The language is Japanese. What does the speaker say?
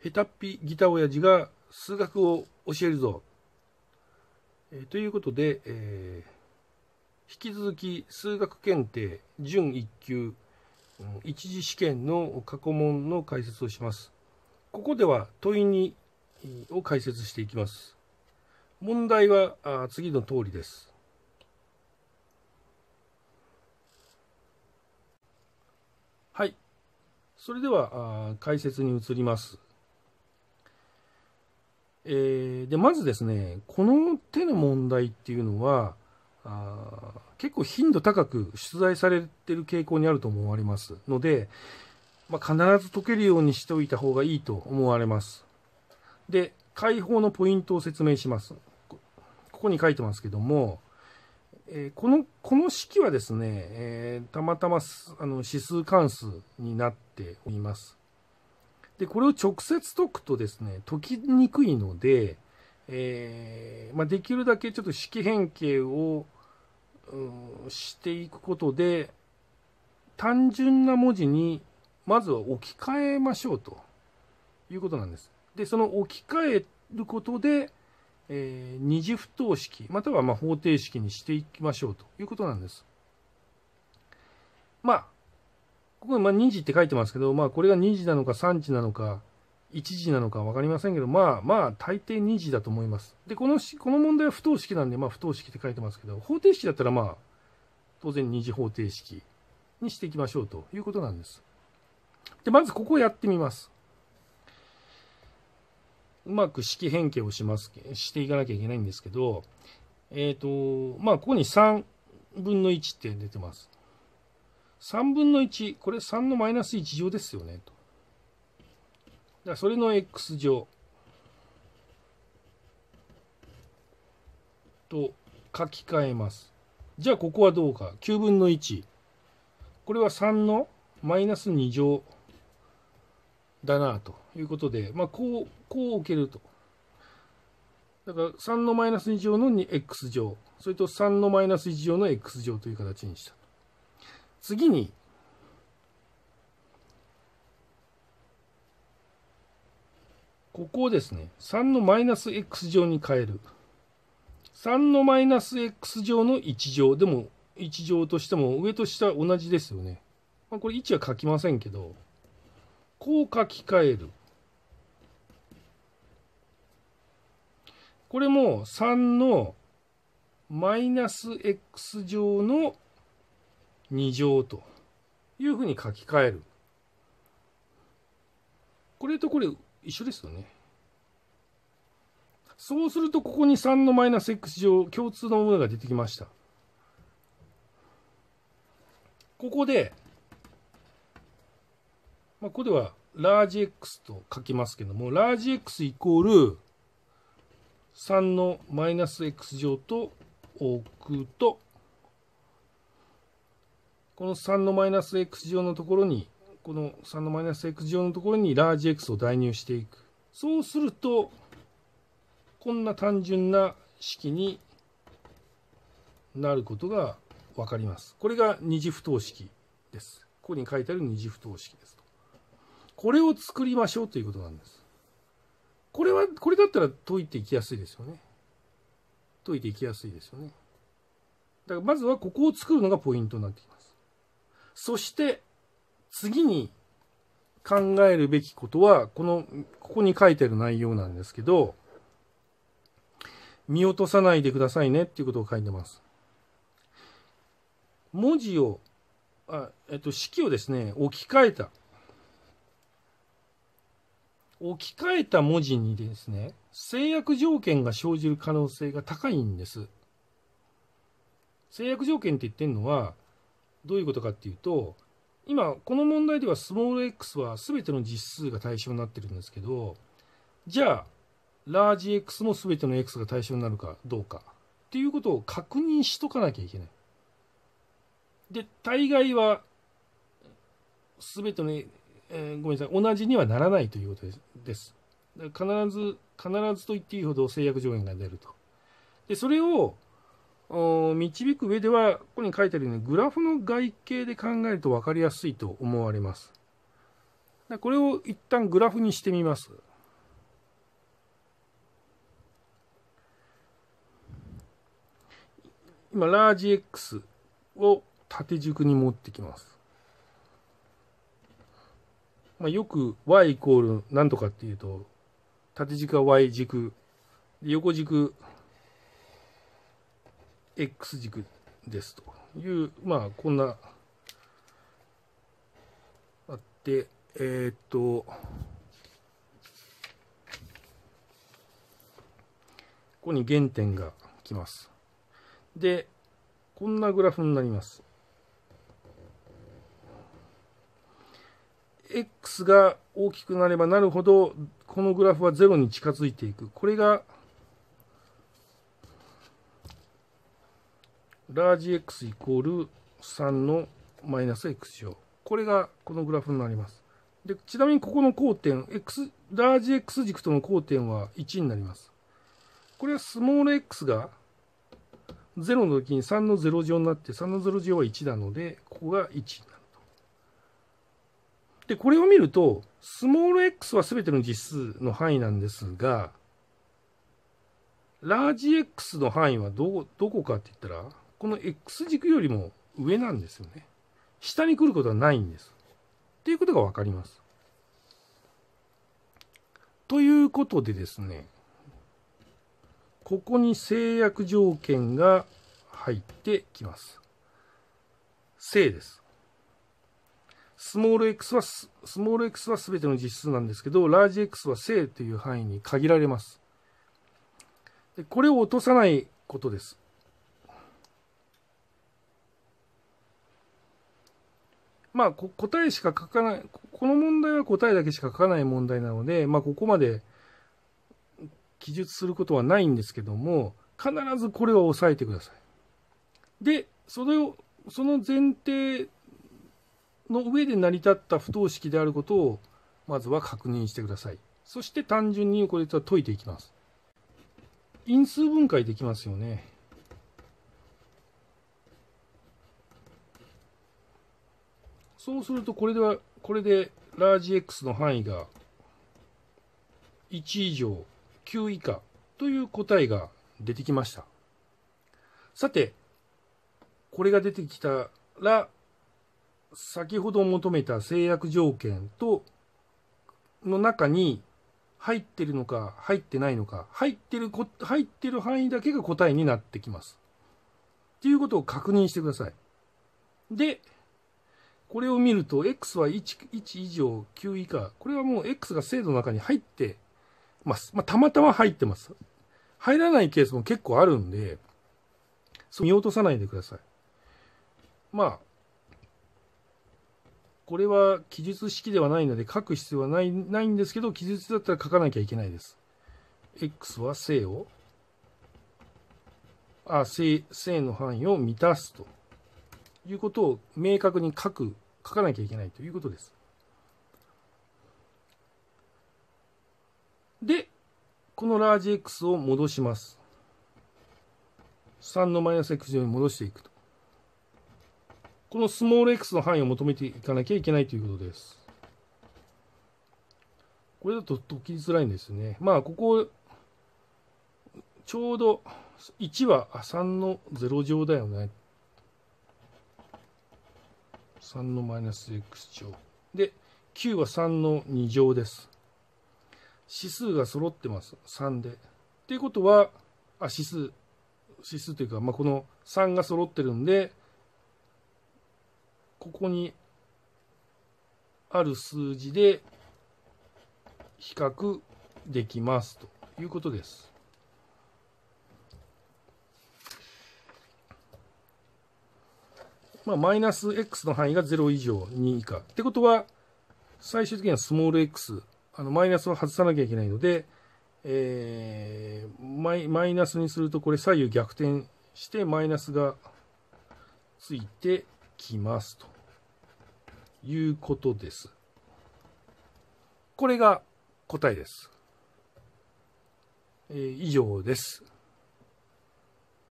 ヘタッピギタ親父が数学を教えるぞ。えー、ということで、えー、引き続き数学検定準1級、うん、一次試験の過去問の解説をします。ここでは問い2を解説していきます。問題はあ次の通りです。はい。それでは解説に移ります。えー、でまずですねこの手の問題っていうのはあ結構頻度高く出題されてる傾向にあると思われますので、まあ、必ず解けるようにしておいた方がいいと思われます。で解放のポイントを説明します。ここに書いてますけども、えー、このこの式はですね、えー、たまたまあの指数関数になっております。で、これを直接解くとですね、解きにくいので、えー、まあ、できるだけちょっと式変形を、していくことで、単純な文字にまずは置き換えましょうということなんです。で、その置き換えることで、えー、二次不等式、またはま方程式にしていきましょうということなんです。まあ、ここまあ2次って書いてますけど、まあこれが2次なのか3次なのか1次なのか分かりませんけど、まあまあ大抵2次だと思います。で、このこの問題は不等式なんで、まあ不等式って書いてますけど、方程式だったらまあ当然2次方程式にしていきましょうということなんです。で、まずここをやってみます。うまく式変形をします、していかなきゃいけないんですけど、えっ、ー、と、まあここに3分の1って出てます。3分の1、これ3のマイナス1乗ですよね、と。だそれの x 乗と書き換えます。じゃあここはどうか。9分の1。これは3のマイナス2乗だなということで、まあ、こう、こう置けると。だから3のマイナス2乗の x 乗、それと3のマイナス1乗の x 乗という形にした。次に、ここをですね、3のマイナス x 乗に変える。3のマイナス x 乗の1乗。でも、1乗としても上と下同じですよね。まあ、これ位置は書きませんけど、こう書き換える。これも3のマイナス x 乗の2乗というふうに書き換える。これとこれ一緒ですよね。そうするとここに3のマイナス x 乗共通のものが出てきました。ここで、まあ、ここではラージ x と書きますけども、ラージ x イコール3のマイナス x 乗と置くと、この3のマイナス x 乗のところに、この3のマイナス x 乗のところにラージ x を代入していく。そうすると、こんな単純な式になることが分かります。これが二次不等式です。ここに書いてある二次不等式です。これを作りましょうということなんです。これは、これだったら解いていきやすいですよね。解いていきやすいですよね。だからまずはここを作るのがポイントになってきます。そして次に考えるべきことは、この、ここに書いてる内容なんですけど、見落とさないでくださいねっていうことを書いてます。文字を、あえっと、式をですね、置き換えた。置き換えた文字にですね、制約条件が生じる可能性が高いんです。制約条件って言ってるのは、どういうことかっていうと今この問題ではスモール x は全ての実数が対象になってるんですけどじゃあラージ x も全ての x が対象になるかどうかっていうことを確認しとかなきゃいけない。で大概は全ての、えー、ごめんなさい同じにはならないということです。必ず必ずと言っていいほど制約上限が出ると。でそれを導く上では、ここに書いてあるように、グラフの外形で考えると分かりやすいと思われます。これを一旦グラフにしてみます。今、ラージ X を縦軸に持ってきます。まあ、よく y イコール何とかっていうと、縦軸は y 軸、横軸 x 軸ですという、まあ、こんな、あって、えー、っと、ここに原点が来ます。で、こんなグラフになります。x が大きくなればなるほど、このグラフは0に近づいていく。これが、ラージ x イコール3のマイナス x 乗。これがこのグラフになります。でちなみにここの交点、x、ラージ x 軸との交点は1になります。これはスモール x が0の時に3の0乗になって、3の0乗は1なので、ここが1になると。で、これを見ると、スモール x は全ての実数の範囲なんですが、ラージ x の範囲はど、どこかって言ったら、この x 軸よりも上なんですよね。下に来ることはないんです。っていうことがわかります。ということでですね、ここに制約条件が入ってきます。正です。スモール x は、スモール x は全ての実数なんですけど、ラージ x は正という範囲に限られます。でこれを落とさないことです。まあ、答えしか書かない、この問題は答えだけしか書かない問題なので、まあ、ここまで記述することはないんですけども、必ずこれを押さえてください。で、それを、その前提の上で成り立った不等式であることを、まずは確認してください。そして単純にこれとは解いていきます。因数分解できますよね。そうすると、これでは、これでラージ X の範囲が1以上、9以下という答えが出てきました。さて、これが出てきたら、先ほど求めた制約条件と、の中に入ってるのか入ってないのか、入ってる、入ってる範囲だけが答えになってきます。っていうことを確認してください。で、これを見ると、x は 1, 1以上9以下。これはもう x が精度の中に入ってます。まあ、たまたま入ってます。入らないケースも結構あるんで、そう見落とさないでください。まあ、これは記述式ではないので書く必要はないないんですけど、記述だったら書かなきゃいけないです。x は正を、あ、正、正の範囲を満たすと。いうことを明確に書く、書かなきゃいけないということです。で、このラージ X を戻します。3のマイナス X 乗に戻していくと。このスモール X の範囲を求めていかなきゃいけないということです。これだと解きづらいんですね。まあ、ここ、ちょうど1は3の0乗だよね。3のマイナス x 乗。で、9は3の2乗です。指数が揃ってます。3で。っていうことは、あ、指数、指数というか、まあ、この3が揃ってるんで、ここにある数字で比較できますということです。まあ、マイナス x の範囲が0以上2以下。ってことは、最終的にはスモール x、あのマイナスを外さなきゃいけないので、えー、マイマイナスにするとこれ左右逆転してマイナスがついてきますということです。これが答えです。えー、以上です。